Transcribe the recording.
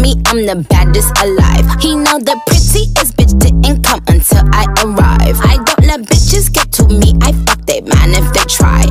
I'm the baddest alive. He know the prettiest bitch didn't come until I arrive. I don't let bitches get to me, I fuck they man if they try.